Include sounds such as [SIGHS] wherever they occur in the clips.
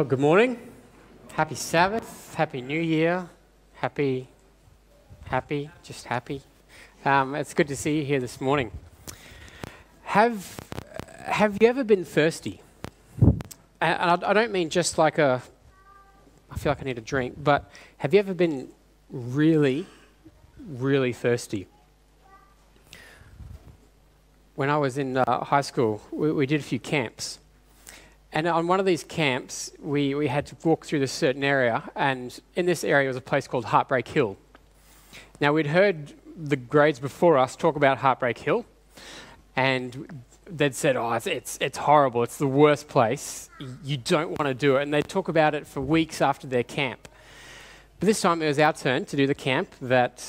Well, good morning. Happy Sabbath. Happy New Year. Happy, happy, just happy. Um, it's good to see you here this morning. Have, have you ever been thirsty? And I, don't mean just like a, I feel like I need a drink, but have you ever been really, really thirsty? When I was in uh, high school, we, we did a few camps. And on one of these camps, we, we had to walk through this certain area, and in this area was a place called Heartbreak Hill. Now, we'd heard the grades before us talk about Heartbreak Hill, and they'd said, Oh, it's, it's, it's horrible, it's the worst place, you don't want to do it. And they'd talk about it for weeks after their camp. But this time it was our turn to do the camp that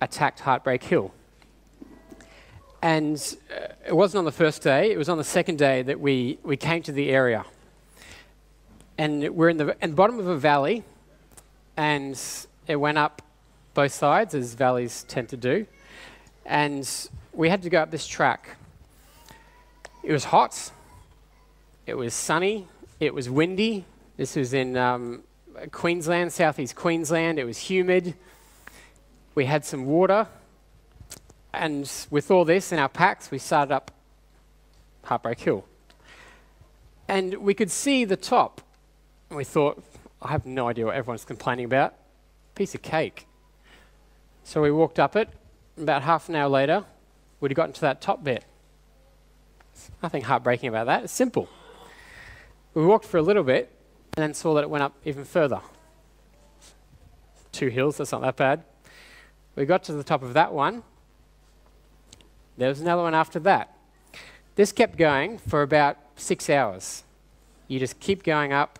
attacked Heartbreak Hill. And uh, it wasn't on the first day, it was on the second day that we, we came to the area. And we're in the, in the bottom of a valley, and it went up both sides, as valleys tend to do. And we had to go up this track. It was hot, it was sunny, it was windy. This was in um, Queensland, southeast Queensland. It was humid. We had some water and with all this in our packs, we started up Heartbreak Hill. And we could see the top. And we thought, I have no idea what everyone's complaining about. Piece of cake. So we walked up it. About half an hour later, we'd have gotten to that top bit. nothing heartbreaking about that. It's simple. We walked for a little bit and then saw that it went up even further. Two hills, that's not that bad. We got to the top of that one there was another one after that. This kept going for about six hours. You just keep going up,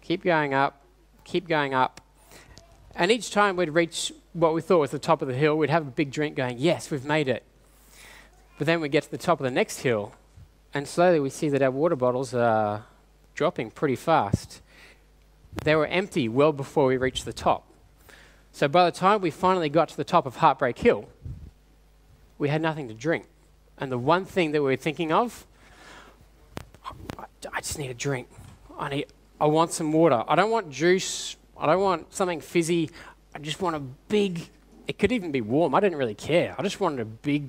keep going up, keep going up. And each time we'd reach what we thought was the top of the hill, we'd have a big drink going, Yes, we've made it. But then we get to the top of the next hill, and slowly we see that our water bottles are dropping pretty fast. They were empty well before we reached the top. So by the time we finally got to the top of Heartbreak Hill, we had nothing to drink. And the one thing that we were thinking of, I just need a drink. I need, I want some water. I don't want juice. I don't want something fizzy. I just want a big, it could even be warm. I didn't really care. I just wanted a big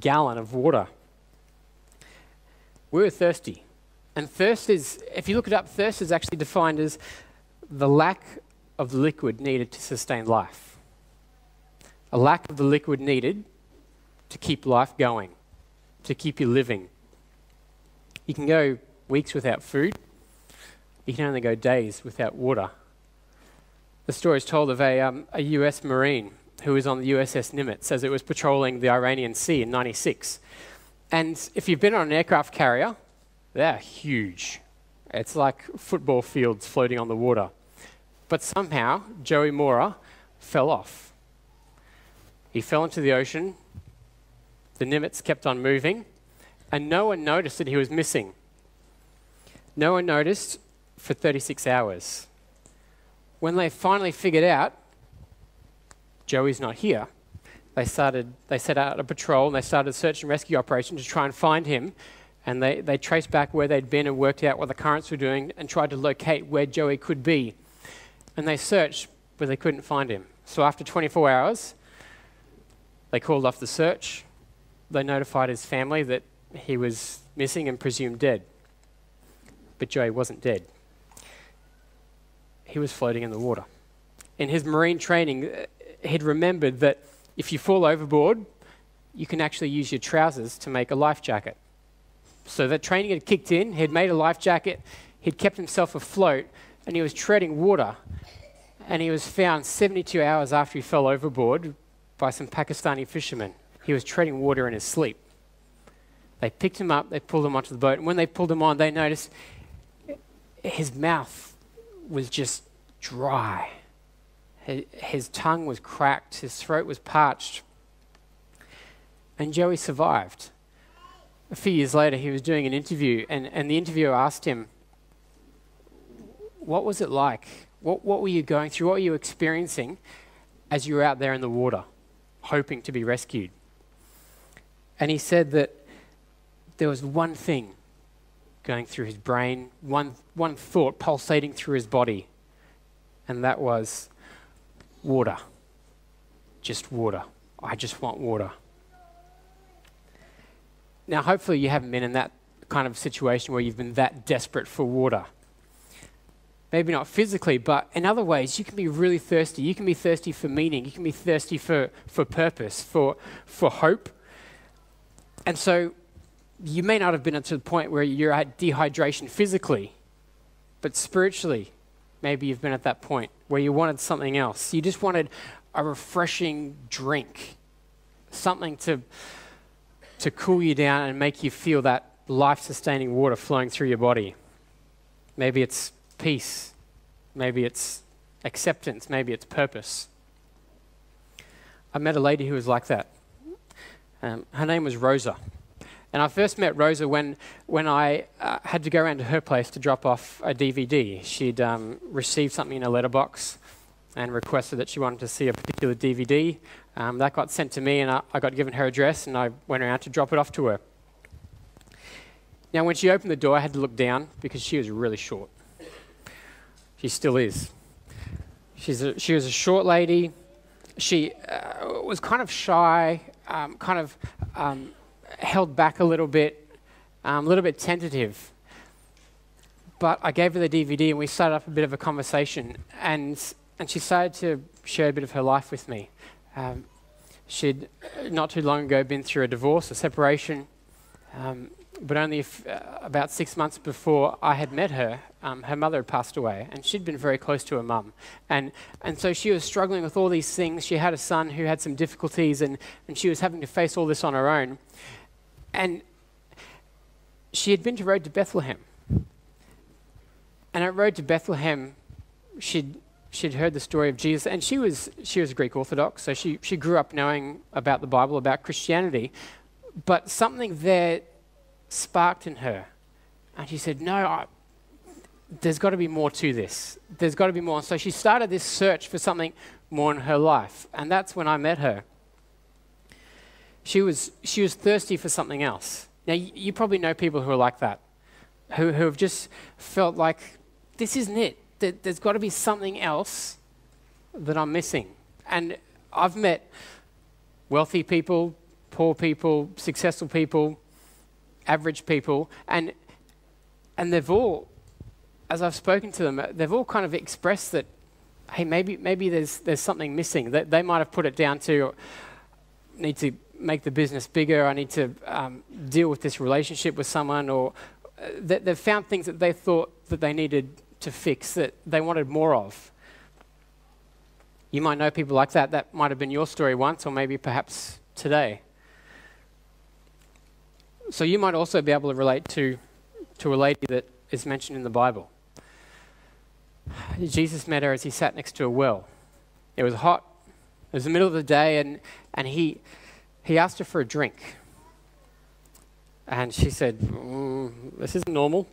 gallon of water. We were thirsty. And thirst is, if you look it up, thirst is actually defined as the lack of the liquid needed to sustain life. A lack of the liquid needed to keep life going, to keep you living. You can go weeks without food, you can only go days without water. The story is told of a, um, a US Marine who was on the USS Nimitz as it was patrolling the Iranian Sea in 96. And if you've been on an aircraft carrier, they're huge. It's like football fields floating on the water. But somehow, Joey Mora fell off. He fell into the ocean the Nimitz kept on moving, and no one noticed that he was missing. No one noticed for 36 hours. When they finally figured out Joey's not here, they started they set out a patrol and they started a search and rescue operation to try and find him. And they, they traced back where they'd been and worked out what the currents were doing and tried to locate where Joey could be. And they searched, but they couldn't find him. So after 24 hours, they called off the search they notified his family that he was missing and presumed dead. But Joey wasn't dead. He was floating in the water. In his marine training, uh, he'd remembered that if you fall overboard, you can actually use your trousers to make a life jacket. So that training had kicked in, he'd made a life jacket, he'd kept himself afloat, and he was treading water. And he was found 72 hours after he fell overboard by some Pakistani fishermen. He was treading water in his sleep. They picked him up, they pulled him onto the boat, and when they pulled him on, they noticed his mouth was just dry. His tongue was cracked, his throat was parched. And Joey survived. A few years later, he was doing an interview, and, and the interviewer asked him, What was it like? What, what were you going through? What were you experiencing as you were out there in the water, hoping to be rescued? And he said that there was one thing going through his brain, one, one thought pulsating through his body, and that was water. Just water. I just want water. Now, hopefully, you haven't been in that kind of situation where you've been that desperate for water. Maybe not physically, but in other ways, you can be really thirsty. You can be thirsty for meaning. You can be thirsty for, for purpose, for, for hope. And so, you may not have been at to the point where you're at dehydration physically, but spiritually, maybe you've been at that point where you wanted something else. You just wanted a refreshing drink, something to, to cool you down and make you feel that life sustaining water flowing through your body. Maybe it's peace, maybe it's acceptance, maybe it's purpose. I met a lady who was like that. Um, her name was Rosa. And I first met Rosa when, when I uh, had to go around to her place to drop off a DVD. She'd um, received something in a letterbox and requested that she wanted to see a particular DVD. Um, that got sent to me, and I, I got given her address, and I went around to drop it off to her. Now, when she opened the door, I had to look down because she was really short. She still is. She's a, she was a short lady. She uh, was kind of shy, um, kind of um, held back a little bit, um, a little bit tentative. But I gave her the DVD and we started up a bit of a conversation. And, and she started to share a bit of her life with me. Um, she'd not too long ago been through a divorce, a separation. Um, but only uh, about six months before I had met her, um, her mother had passed away, and she'd been very close to her mum. And, and so she was struggling with all these things. She had a son who had some difficulties, and, and she was having to face all this on her own. And she had been to Road to Bethlehem. And at Road to Bethlehem, she'd, she'd heard the story of Jesus, and she was, she was Greek Orthodox, so she, she grew up knowing about the Bible, about Christianity. But something there sparked in her. And she said, No, I, there's got to be more to this. There's got to be more. So she started this search for something more in her life. And that's when I met her she was, she was thirsty for something else. Now, you, you probably know people who are like that, who, who have just felt like, this isn't it. There, there's got to be something else that I'm missing. And I've met wealthy people, poor people, successful people, average people, and, and they've all, as I've spoken to them, they've all kind of expressed that, hey, maybe, maybe there's, there's something missing. That they might have put it down to, need to make the business bigger. I need to um, deal with this relationship with someone, or uh, they've found things that they thought that they needed to fix that they wanted more of. You might know people like that. That might have been your story once, or maybe perhaps today. So you might also be able to relate to, to a lady that is mentioned in the Bible. Jesus met her as he sat next to a well. It was hot. It was the middle of the day, and, and he, he asked her for a drink. And she said, mm, This isn't normal.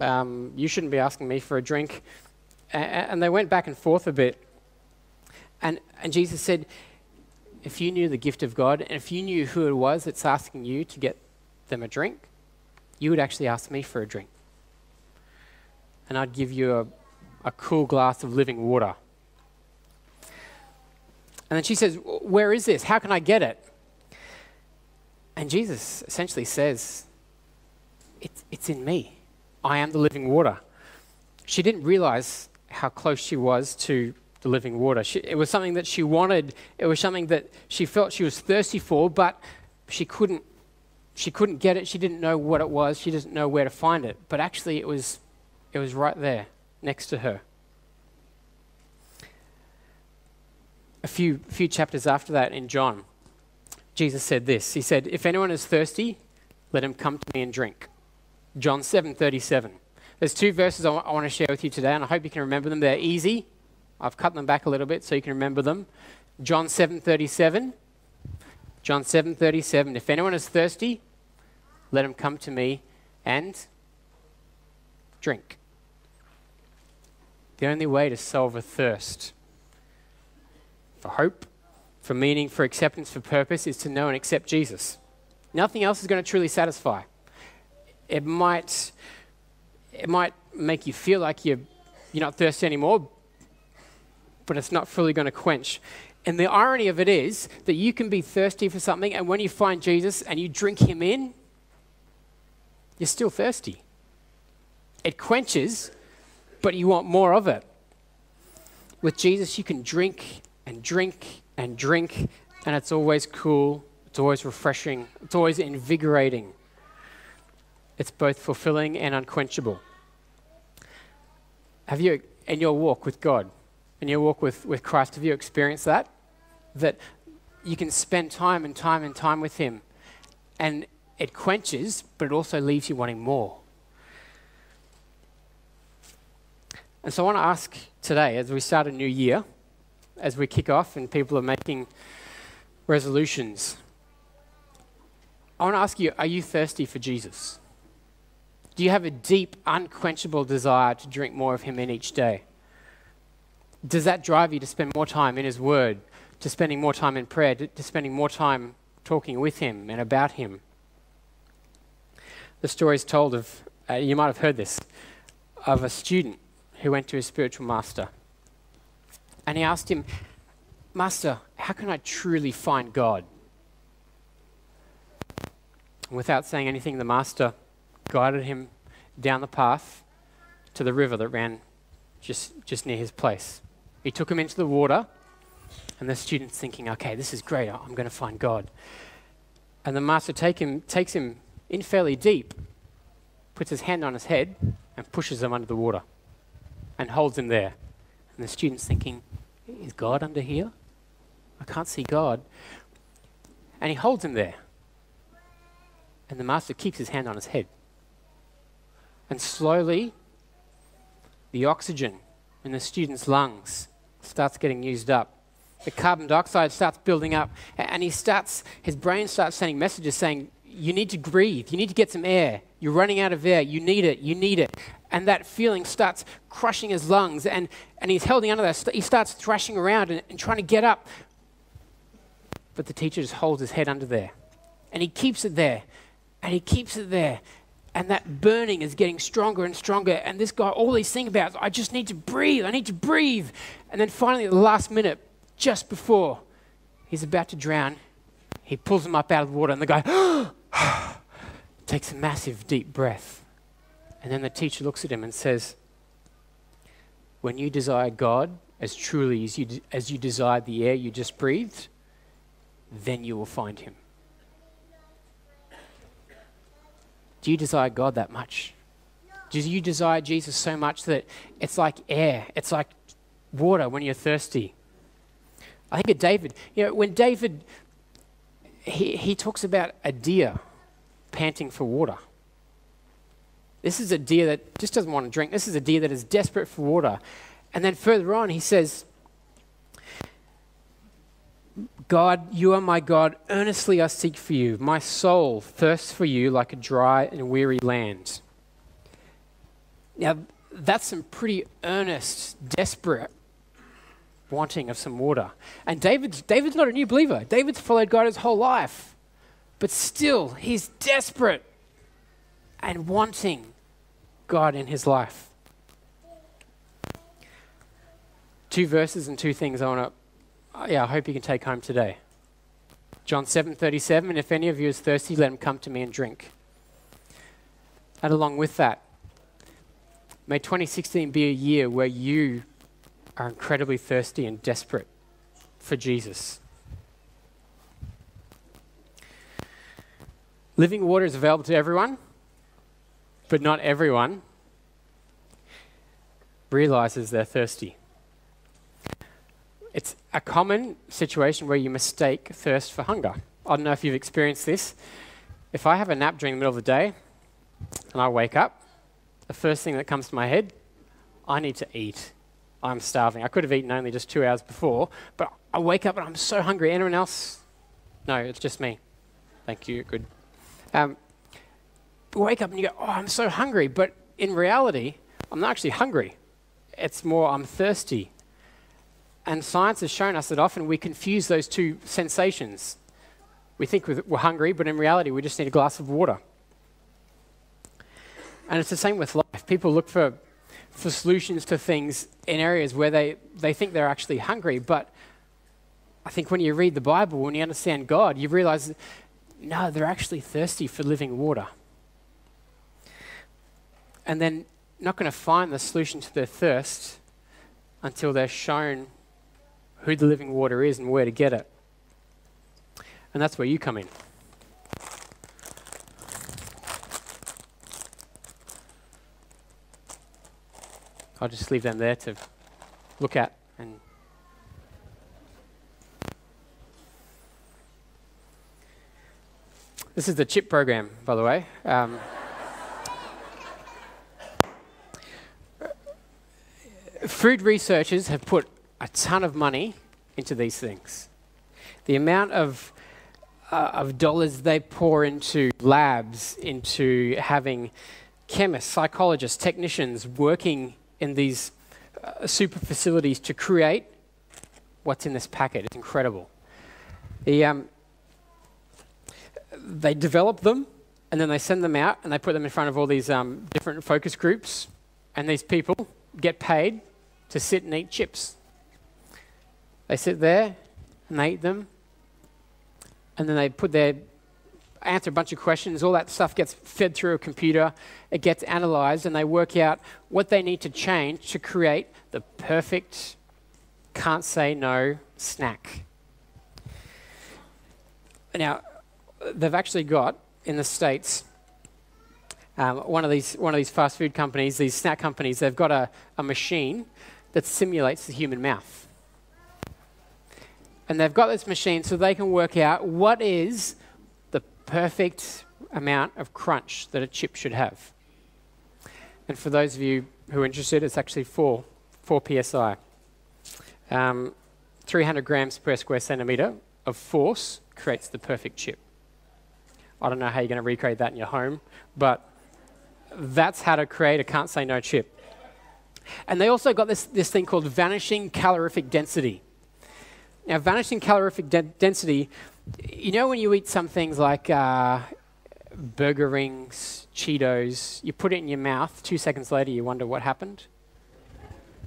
Um, you shouldn't be asking me for a drink. and they went back and forth a bit. And, and Jesus said, If you knew the gift of God, and if you knew who it was that's asking you to get them a drink, you would actually ask me for a drink. And I'd give you a, a cool glass of living water. And then she says, Where is this? How can I get it? And Jesus essentially says, it's, it's in me. I am the living water. She didn't realize how close she was to the living water. She, it was something that she wanted. It was something that she felt she was thirsty for, but she couldn't. She couldn't get it. She didn't know what it was. She didn't know where to find it. But actually, it was, it was right there next to her. A few, few chapters after that in John, Jesus said this. He said, If anyone is thirsty, let him come to me and drink. John 7 37. There's two verses I, want to share with you today, and I hope you can remember them. They're easy. I've cut them back a little bit so you can remember them. John 7 37. John 7 37. If anyone is thirsty, let him come to me and drink. The only way to solve a thirst for hope, for meaning, for acceptance, for purpose is to know and accept Jesus. Nothing else is going to truly satisfy. It might it might make you feel like you're, you're not thirsty anymore, but it's not fully going to quench. And the irony of it is that you can be thirsty for something, and when you find Jesus and you drink him in, you're still thirsty. It quenches, but you want more of it. With Jesus, you can drink and drink and drink, and it's always cool, it's always refreshing, it's always invigorating. It's both fulfilling and unquenchable. Have you, in your walk with God, in your walk with, with Christ, have you experienced that? That you can spend time and time and time with Him, and it quenches, but it also leaves you wanting more. And so I want to ask today, as we start a new year, as we kick off and people are making resolutions, I want to ask you are you thirsty for Jesus? Do you have a deep, unquenchable desire to drink more of Him in each day? Does that drive you to spend more time in His Word, to spending more time in prayer, to, to spending more time talking with Him and about Him? The story is told of, uh, you might have heard this, of a student who went to his spiritual master. And he asked him, Master, how can I truly find God? Without saying anything, the master guided him down the path to the river that ran just, just near his place. He took him into the water, and the student's thinking, okay, this is great, I'm going to find God. And the master take him, takes him in fairly deep, puts his hand on his head, and pushes him under the water and holds him there. And the student's thinking, Is God under here? I can't see God. And he holds him there. And the master keeps his hand on his head. And slowly, the oxygen in the student's lungs starts getting used up. The carbon dioxide starts building up, and he starts, his brain starts sending messages saying, You need to breathe, you need to get some air, you're running out of air, you need it, you need it and that feeling starts crushing his lungs, and, and he's holding under that. He starts thrashing around and, and trying to get up. But the teacher just holds his head under there, and he keeps it there, and he keeps it there. And that burning is getting stronger and stronger. And this guy, all he's thinking about is, I just need to breathe. I need to breathe. And then finally, at the last minute, just before he's about to drown, he pulls him up out of the water, and the guy [GASPS] oh, [SIGHS] takes a massive, deep breath and then the teacher looks at him and says, When you desire God as truly as you, as you desire the air you just breathed, then you will find him. Do you desire God that much? Do you desire Jesus so much that it's like air, it's like water when you're thirsty? I think of David. You know, when David, he, he talks about a deer panting for water. This is a deer that just doesn't want to drink. This is a deer that is desperate for water. And then further on, he says, God, you are my God. Earnestly I seek for you. My soul thirsts for you like a dry and weary land. Now, that's some pretty earnest, desperate wanting of some water. And David's, David's not a new believer. David's followed God his whole life. But still, he's desperate and wanting God in his life. Two verses and two things I want to, yeah, I hope you can take home today. John 7:37, if any of you is thirsty, let him come to me and drink. And along with that, may 2016 be a year where you are incredibly thirsty and desperate for Jesus. Living water is available to everyone but not everyone realizes they're thirsty. It's a common situation where you mistake thirst for hunger. I don't know if you've experienced this. If I have a nap during the middle of the day and I wake up, the first thing that comes to my head, I need to eat. I'm starving. I could have eaten only just two hours before, but I wake up and I'm so hungry. Anyone else? No, it's just me. Thank you. Good. Um, wake up and you go, oh, I'm so hungry. But in reality, I'm not actually hungry. It's more, I'm thirsty. And science has shown us that often we confuse those two sensations. We think we're hungry, but in reality, we just need a glass of water. And it's the same with life. People look for, for solutions to things in areas where they, they think they're actually hungry. But I think when you read the Bible, when you understand God, you realize no, they're actually thirsty for living water. And then not going to find the solution to their thirst until they're shown who the living water is and where to get it. And that's where you come in. I'll just leave them there to look at and This is the CHIP program, by the way. Um, food researchers have put a ton of money into these things. The amount of, uh, of dollars they pour into labs, into having chemists, psychologists, technicians working in these uh, super facilities to create what's in this packet is incredible. The, um, they develop them and then they send them out and they put them in front of all these um, different focus groups, and these people get paid to sit and eat chips. They sit there and they eat them, and then they put their answer a bunch of questions. All that stuff gets fed through a computer, it gets analyzed, and they work out what they need to change to create the perfect can't say no snack. Now, they've actually got in the States um, one, of these, one of these fast food companies, these snack companies, they've got a, a machine that simulates the human mouth. And they've got this machine so they can work out what is the perfect amount of crunch that a chip should have. And for those of you who are interested, it's actually 4, 4 psi. Um, 300 grams per square centimetre of force creates the perfect chip. I don't know how you're going to recreate that in your home, but that's how to create a can't say no chip. And they also got this, this thing called vanishing calorific density. Now, vanishing calorific de density, you know, when you eat some things like uh, burger rings, Cheetos, you put it in your mouth, two seconds later, you wonder what happened?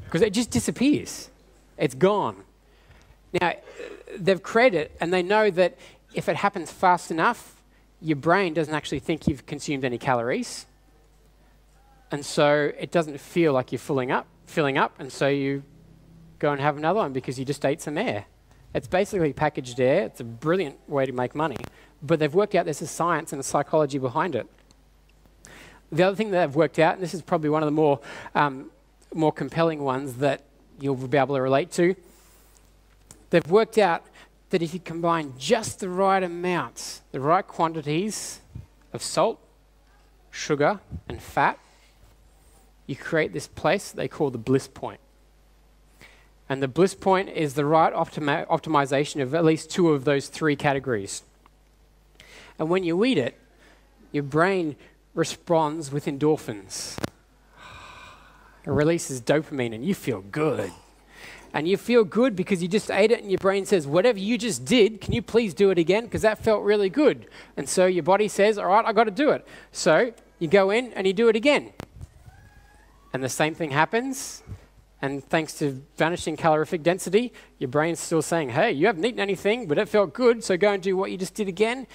Because it just disappears, it's gone. Now, they've created it, and they know that if it happens fast enough, your brain doesn't actually think you've consumed any calories. And so it doesn't feel like you're filling up, filling up, and so you go and have another one because you just ate some air. It's basically packaged air. It's a brilliant way to make money. But they've worked out there's a science and a psychology behind it. The other thing that they've worked out, and this is probably one of the more, um, more compelling ones that you'll be able to relate to, they've worked out that if you combine just the right amounts, the right quantities of salt, sugar, and fat, you create this place they call the bliss point. And the bliss point is the right optimi optimization of at least two of those three categories. And when you eat it, your brain responds with endorphins. It releases dopamine, and you feel good and you feel good because you just ate it and your brain says, whatever you just did, can you please do it again? Because that felt really good. And so your body says, all right, I got to do it. So you go in and you do it again. And the same thing happens. And thanks to vanishing calorific density, your brain's still saying, hey, you haven't eaten anything, but it felt good, so go and do what you just did again.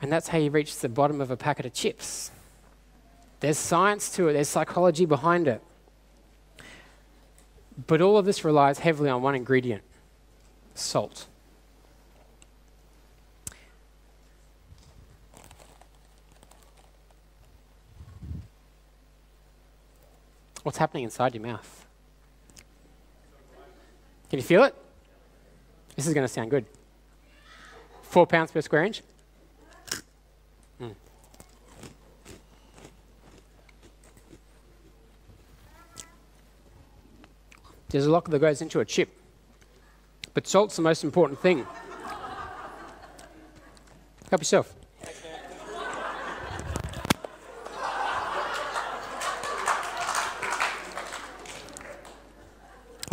And that's how you reach the bottom of a packet of chips. There's science to it, there's psychology behind it. But all of this relies heavily on one ingredient salt. What's happening inside your mouth? Can you feel it? This is going to sound good. Four pounds per square inch. There's a lot that goes into a chip. But salt's the most important thing. Help yourself.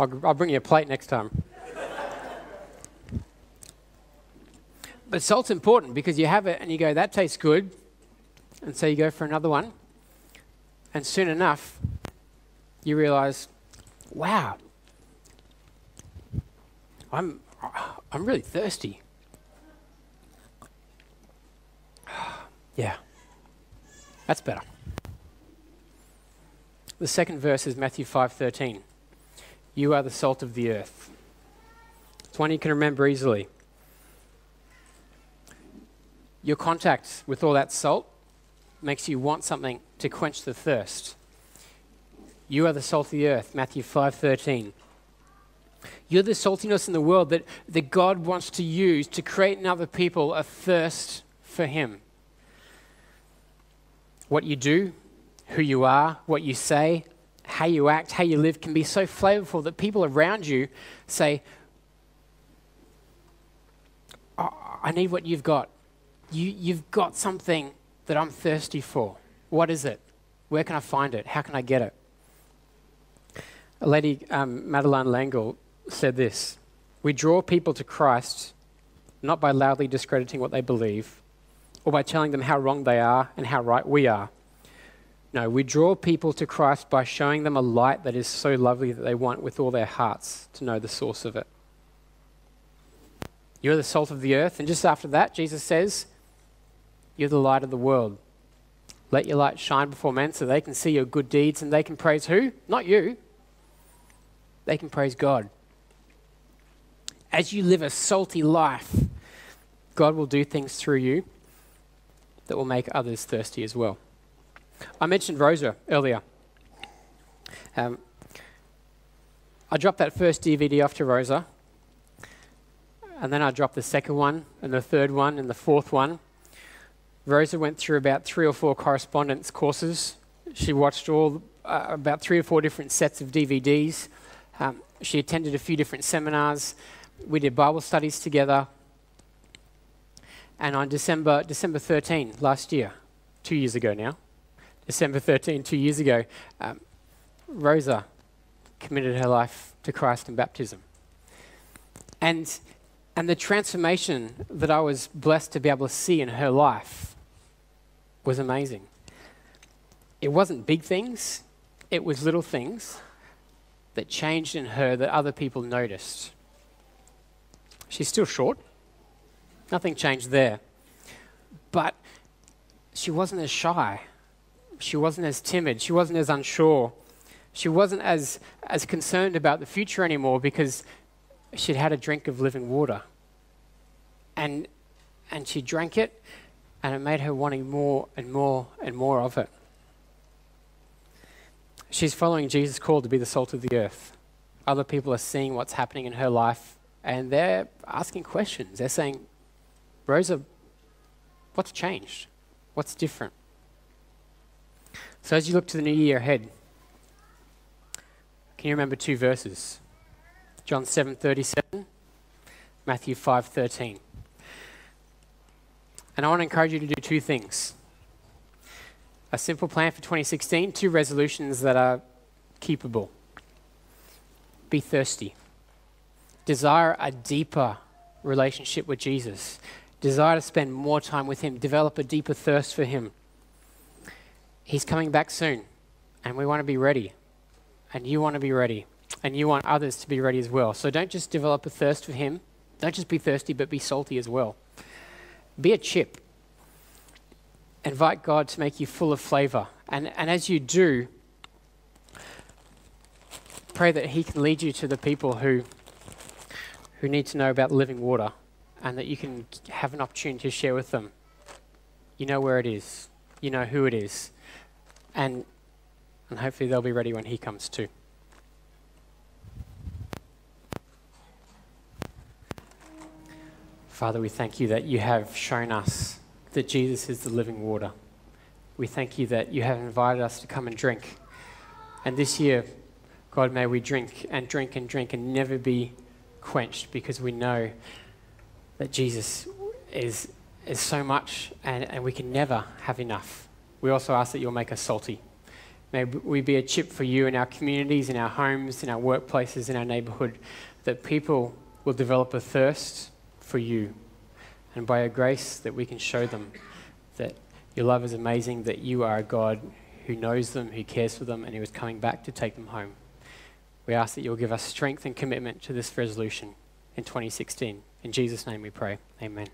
I'll, I'll bring you a plate next time. But salt's important because you have it and you go, that tastes good. And so you go for another one. And soon enough, you realize, wow, I'm, I'm really thirsty. [SIGHS] yeah, that's better. The second verse is Matthew 5:13. You are the salt of the earth. It's one you can remember easily. Your contact with all that salt makes you want something to quench the thirst. You are the salt of the earth, Matthew 5:13. You're the saltiness in the world that, that God wants to use to create in other people a thirst for Him. What you do, who you are, what you say, how you act, how you live can be so flavorful that people around you say, oh, I need what you've got. You, you've got something that I'm thirsty for. What is it? Where can I find it? How can I get it? A lady, um, Madeleine L'Engle, said this We draw people to Christ not by loudly discrediting what they believe or by telling them how wrong they are and how right we are. No, we draw people to Christ by showing them a light that is so lovely that they want with all their hearts to know the source of it. You're the salt of the earth. And just after that, Jesus says, You're the light of the world. Let your light shine before men so they can see your good deeds and they can praise who? Not you. They can praise God. As you live a salty life, God will do things through you that will make others thirsty as well. I mentioned Rosa earlier. Um, I dropped that first DVD off to Rosa, and then I dropped the second one, and the third one, and the fourth one. Rosa went through about three or four correspondence courses. She watched all uh, about three or four different sets of DVDs. Um, she attended a few different seminars. We did Bible studies together. And on December, December 13 last year, two years ago now, December 13, two years ago, um, Rosa committed her life to Christ in baptism. And, and the transformation that I was blessed to be able to see in her life was amazing. It wasn't big things, it was little things that changed in her that other people noticed. She's still short, nothing changed there. But she wasn't as shy she wasn't as timid. She wasn't as unsure. She wasn't as, as concerned about the future anymore because she'd had a drink of living water. And, and she drank it, and it made her wanting more and more and more of it. She's following Jesus' call to be the salt of the earth. Other people are seeing what's happening in her life, and they're asking questions. They're saying, Rosa, what's changed? What's different? So as you look to the new year ahead, can you remember two verses? John 7:37, Matthew 5:13. And I want to encourage you to do two things. A simple plan for 2016, two resolutions that are keepable. Be thirsty. Desire a deeper relationship with Jesus. Desire to spend more time with him, develop a deeper thirst for him. He's coming back soon, and we want to be ready. And you want to be ready. And you want others to be ready as well. So don't just develop a thirst for Him. Don't just be thirsty, but be salty as well. Be a chip. Invite God to make you full of flavor. And, and as you do, pray that He can lead you to the people who, who need to know about living water and that you can have an opportunity to share with them. You know where it is, you know who it is and, and hopefully they'll be ready when He comes too. Father, we thank you that you have shown us that Jesus is the living water. We thank you that you have invited us to come and drink. And this year, God, may we drink and drink and drink and never be quenched because we know that Jesus is, is so much and, and we can never have enough. We also ask that you'll make us salty. May we be a chip for you in our communities, in our homes, in our workplaces, in our neighborhood, that people will develop a thirst for you. And by your grace, that we can show them that your love is amazing, that you are a God who knows them, who cares for them, and who is coming back to take them home. We ask that you'll give us strength and commitment to this resolution in 2016. In Jesus' name we pray. Amen.